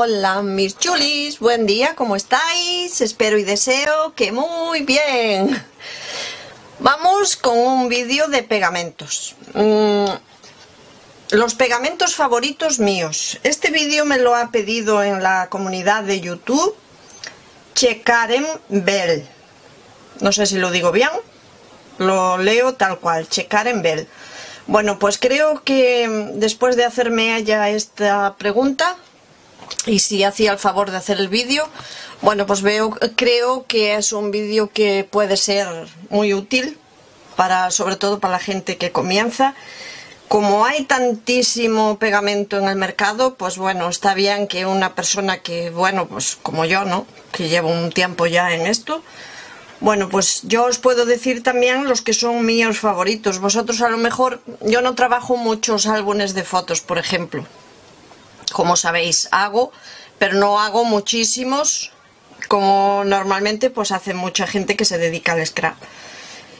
Hola mis chulis, buen día, ¿cómo estáis? Espero y deseo que muy bien. Vamos con un vídeo de pegamentos. Mm, los pegamentos favoritos míos. Este vídeo me lo ha pedido en la comunidad de YouTube Chekaren Bell. No sé si lo digo bien, lo leo tal cual, Chekaren Bell. Bueno, pues creo que después de hacerme ya esta pregunta, y si hacía el favor de hacer el vídeo bueno pues veo creo que es un vídeo que puede ser muy útil para sobre todo para la gente que comienza. Como hay tantísimo pegamento en el mercado pues bueno está bien que una persona que bueno pues como yo no que llevo un tiempo ya en esto bueno, pues yo os puedo decir también los que son míos favoritos. Vosotros a lo mejor, yo no trabajo muchos álbumes de fotos, por ejemplo como sabéis hago, pero no hago muchísimos como normalmente pues hace mucha gente que se dedica al scrap.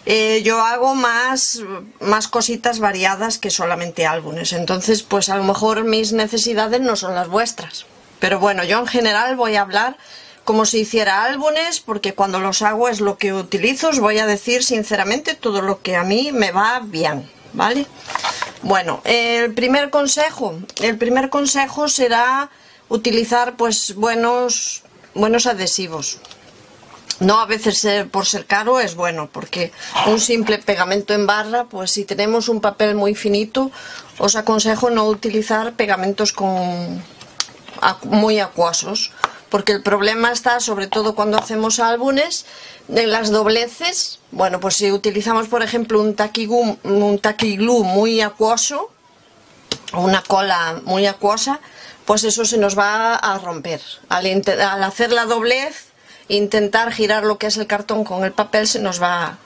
Eh, yo hago más, más cositas variadas que solamente álbumes, entonces pues a lo mejor mis necesidades no son las vuestras. Pero bueno, yo en general voy a hablar como si hiciera álbumes, porque cuando los hago es lo que utilizo, os voy a decir sinceramente todo lo que a mí me va bien, ¿vale? Bueno, el primer consejo, el primer consejo será utilizar pues buenos, buenos adhesivos. No a veces por ser caro es bueno, porque un simple pegamento en barra, pues si tenemos un papel muy finito, os aconsejo no utilizar pegamentos con, muy acuosos, porque el problema está sobre todo cuando hacemos álbumes de las dobleces. Bueno pues si utilizamos por ejemplo un taquiglú, un taquiglú muy acuoso o una cola muy acuosa pues eso se nos va a romper. Al, al, hacer la doblez intentar girar lo que es el cartón con el papel se nos va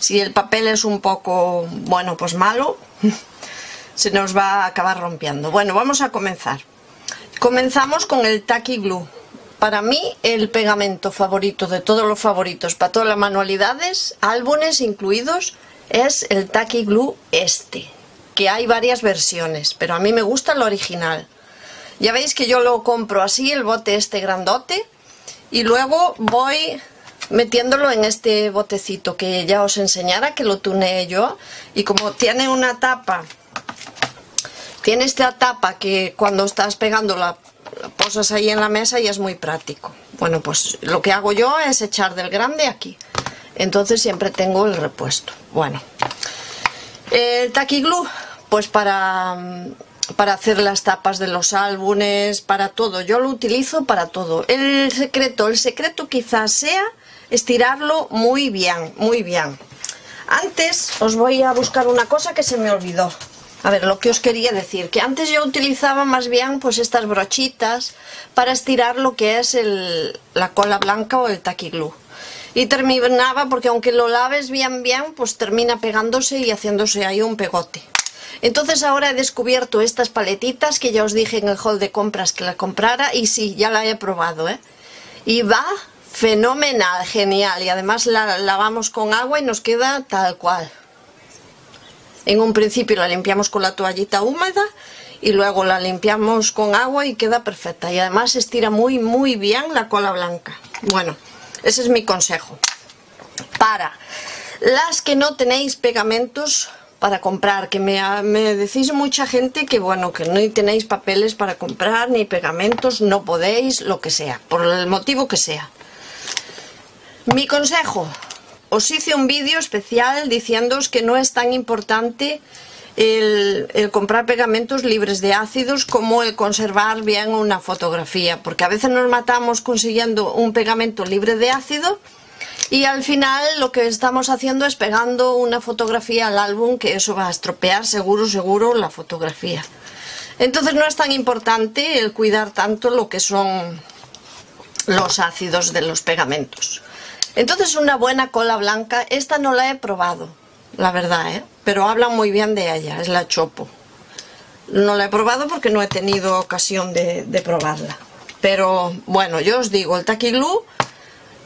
si el papel es un poco bueno pues malo se nos va a acabar rompiendo. Bueno vamos a comenzar. Comenzamos con el tacky glue para mí el pegamento favorito de todos los favoritos para todas las manualidades, álbumes incluidos, es el Tacky Glue este, que hay varias versiones, pero a mí me gusta el original. Ya veis que yo lo compro así, el bote este grandote, y luego voy metiéndolo en este botecito que ya os enseñara, que lo tuneé yo, y como tiene una tapa, tiene esta tapa que cuando estás pegando la posas ahí en la mesa y es muy práctico. Bueno, pues lo que hago yo es echar del grande aquí. Entonces siempre tengo el repuesto. Bueno, el taquiglú, pues para, para hacer las tapas de los álbumes, para todo. Yo lo utilizo para todo. El secreto, el secreto quizás sea estirarlo muy bien, muy bien. Antes os voy a buscar una cosa que se me olvidó. A ver, lo que os quería decir, que antes yo utilizaba más bien pues estas brochitas para estirar lo que es la cola blanca o el taquiglú. Y terminaba, porque aunque lo laves bien bien, pues termina pegándose y haciéndose ahí un pegote. Entonces ahora he descubierto estas paletitas que ya os dije en el hall de compras que la comprara y sí, ya la he probado, ¿eh? Y va fenomenal, genial. Y además la lavamos con agua y nos queda tal cual. En un principio la limpiamos con la toallita húmeda y luego la limpiamos con agua y queda perfecta. Y además estira muy muy bien la cola blanca. Bueno, ese es mi consejo. Para las que no tenéis pegamentos para comprar, que me, me, decís mucha gente que bueno, que no tenéis papeles para comprar, ni pegamentos, no podéis, lo que sea, por el motivo que sea. Mi consejo, os hice un vídeo especial diciéndoos que no es tan importante el, comprar pegamentos libres de ácidos como el conservar bien una fotografía, porque a veces nos matamos consiguiendo un pegamento libre de ácido y al final lo que estamos haciendo es pegando una fotografía al álbum que eso va a estropear seguro, seguro la fotografía. Entonces no es tan importante el cuidar tanto lo que son los ácidos de los pegamentos. Entonces una buena cola blanca, esta no la he probado, la verdad, ¿eh? pero hablan muy bien de ella, es la Chopo. No la he probado porque no he tenido ocasión de, probarla. Pero bueno, yo os digo, el Glue,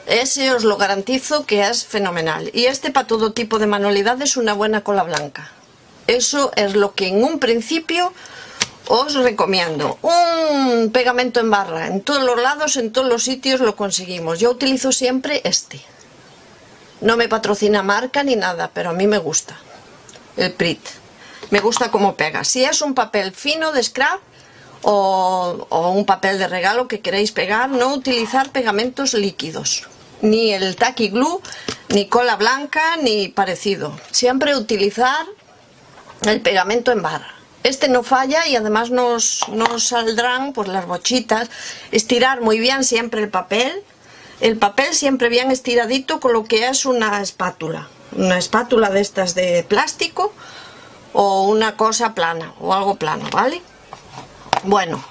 ese os lo garantizo que es fenomenal. Y este para todo tipo de manualidades es una buena cola blanca. Eso es lo que en un principio os recomiendo un pegamento en barra. En todos los lados, en todos los sitios lo conseguimos. Yo utilizo siempre este. No me patrocina marca ni nada, pero a mí me gusta. El Prit. Me gusta cómo pega. Si es un papel fino de scrap o, o un papel de regalo que queréis pegar, no utilizar pegamentos líquidos. Ni el tacky glue, ni cola blanca, ni parecido. Siempre utilizar el pegamento en barra. Este no falla y además nos, nos saldrán pues, las bochitas. Estirar muy bien siempre el papel el papel siempre bien estiradito con lo que es una espátula. Una espátula de estas de plástico o una cosa plana o algo plano, ¿vale? Bueno,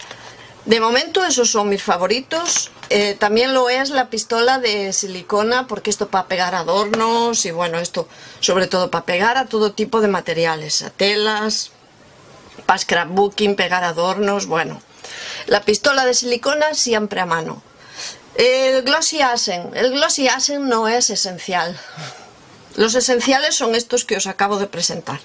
de momento esos son mis favoritos. Eh, también lo es la pistola de silicona porque esto para pegar adornos y bueno, esto sobre todo para pegar a todo tipo de materiales, a telas, para scrapbooking, pegar adornos, bueno. La pistola de silicona siempre a mano. El Glossy Asen. El Glossy Asen no es esencial. Los esenciales son estos que os acabo de presentar.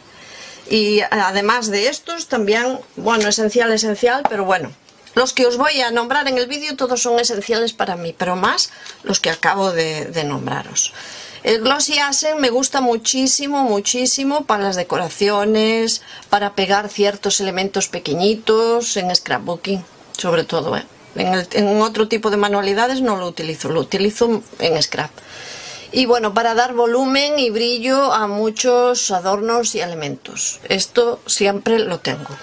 Y además de estos también, bueno, esencial, esencial, pero bueno. Los que os voy a nombrar en el vídeo todos son esenciales para mí, pero más los que acabo de, de nombraros. El Glossy Asen me gusta muchísimo, muchísimo para las decoraciones, para pegar ciertos elementos pequeñitos en scrapbooking, sobre todo, ¿eh? En, otro tipo de manualidades no lo utilizo, lo utilizo en scrap. Y bueno, para dar volumen y brillo a muchos adornos y elementos. Esto siempre lo tengo.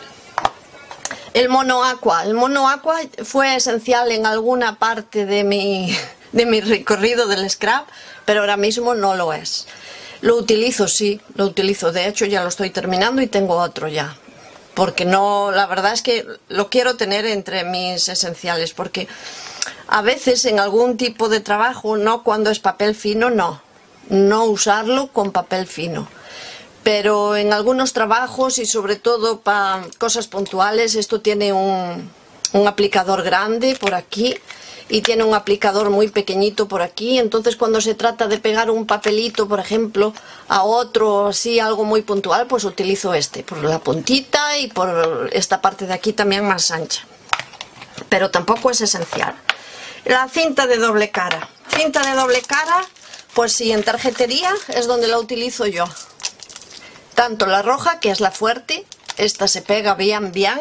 El mono aqua. El mono aqua fue esencial en alguna parte de mi, de mi recorrido del scrap, pero ahora mismo no lo es. Lo utilizo, sí, lo utilizo. De hecho, ya lo estoy terminando y tengo otro ya porque no, la verdad es que lo quiero tener entre mis esenciales, porque a veces en algún tipo de trabajo, no cuando es papel fino, no, no usarlo con papel fino. Pero en algunos trabajos y sobre todo para cosas puntuales, esto tiene un, aplicador grande por aquí y tiene un aplicador muy pequeñito por aquí, entonces cuando se trata de pegar un papelito, por ejemplo, a otro, así algo muy puntual, pues utilizo este, por la puntita y por esta parte de aquí también más ancha. Pero tampoco es esencial. La cinta de doble cara. Cinta de doble cara, pues sí, en tarjetería es donde la utilizo yo. Tanto la roja, que es la fuerte, esta se pega bien, bien,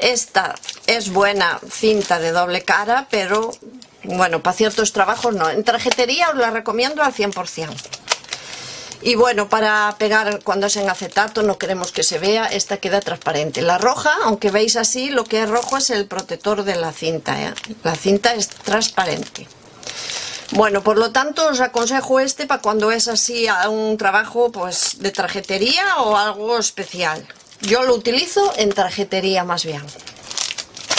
esta es buena cinta de doble cara, pero bueno, para ciertos trabajos no. En tarjetería os la recomiendo al 100%. Y bueno, para pegar cuando es en acetato no queremos que se vea, esta queda transparente. La roja, aunque veis así, lo que es rojo es el protector de la cinta. ¿eh? La cinta es transparente. Bueno, por lo tanto os aconsejo este para cuando es así a un trabajo pues de tarjetería o algo especial. Yo lo utilizo en tarjetería más bien.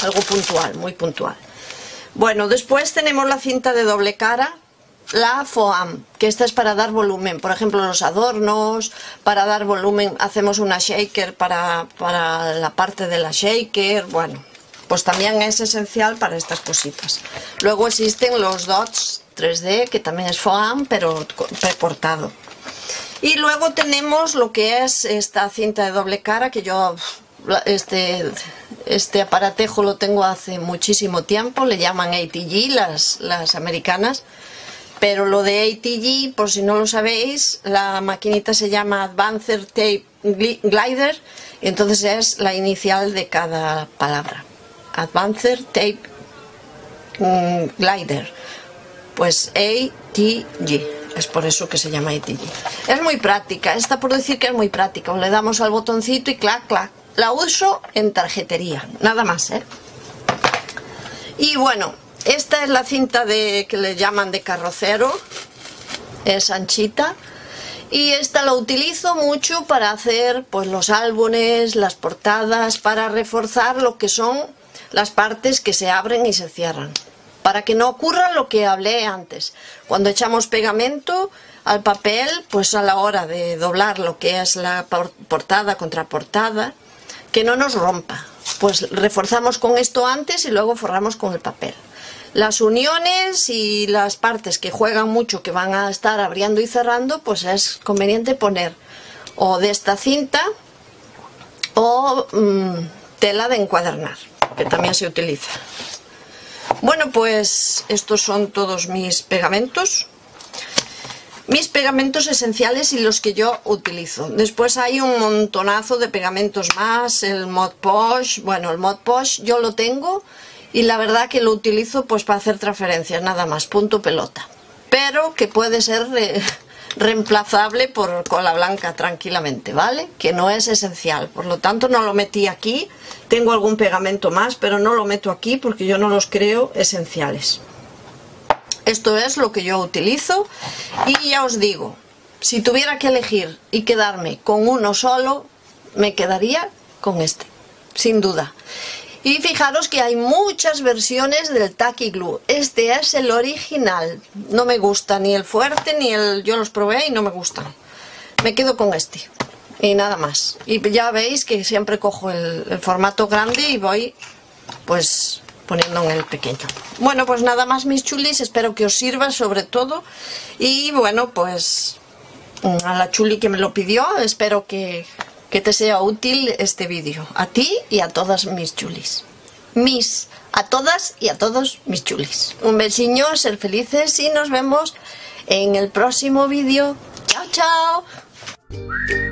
Algo puntual, muy puntual. Bueno, después tenemos la cinta de doble cara, la FOAM, que esta es para dar volumen. Por ejemplo, los adornos, para dar volumen, hacemos una shaker para, para la parte de la shaker, bueno, pues también es esencial para estas cositas. Luego existen los dots 3D, que también es FOAM, pero recortado. Y luego tenemos lo que es esta cinta de doble cara que yo este, este aparatejo lo tengo hace muchísimo tiempo, le llaman ATG las, las americanas, pero lo de ATG, por si no lo sabéis, la maquinita se llama Advanced Tape Glider y entonces es la inicial de cada palabra. Advanced Tape mm, Glider, pues ATG. Es por eso que se llama ITG. Es muy práctica, esta por decir que es muy práctica. Le damos al botoncito y clac, clac. La uso en tarjetería, nada más, ¿eh? Y bueno, esta es la cinta de que le llaman de carrocero. Es anchita. Y esta la utilizo mucho para hacer pues los álbumes, las portadas, para reforzar lo que son las partes que se abren y se cierran para que no ocurra lo que hablé antes. Cuando echamos pegamento al papel, pues a la hora de doblar lo que es la portada contra portada, que no nos rompa. Pues reforzamos con esto antes y luego forramos con el papel. Las uniones y las partes que juegan mucho, que van a estar abriendo y cerrando, pues es conveniente poner o de esta cinta o mm, tela de encuadernar, que también se utiliza. Bueno, pues estos son todos mis pegamentos. Mis pegamentos esenciales y los que yo utilizo. Después hay un montonazo de pegamentos más, el Mod Posh. Bueno, el Mod Posh yo lo tengo y la verdad que lo utilizo pues para hacer transferencias, nada más, punto pelota. Pero que puede ser reemplazable por cola blanca tranquilamente, ¿vale? Que no es esencial, por lo tanto no lo metí aquí, tengo algún pegamento más, pero no lo meto aquí porque yo no los creo esenciales. Esto es lo que yo utilizo y ya os digo, si tuviera que elegir y quedarme con uno solo, me quedaría con este, sin duda. Y fijaros que hay muchas versiones del Tacky Glue. Este es el original. No me gusta ni el fuerte ni el... Yo los probé y no me gustan. Me quedo con este. Y nada más. Y ya veis que siempre cojo el, el formato grande y voy pues poniendo en el pequeño. Bueno, pues nada más mis chulis. Espero que os sirva sobre todo. Y bueno, pues a la chuli que me lo pidió, espero que que te sea útil este vídeo, a ti y a todas mis chulis. Mis, a todas y a todos mis chulis. Un besiño, ser felices y nos vemos en el próximo vídeo. Chao, chao.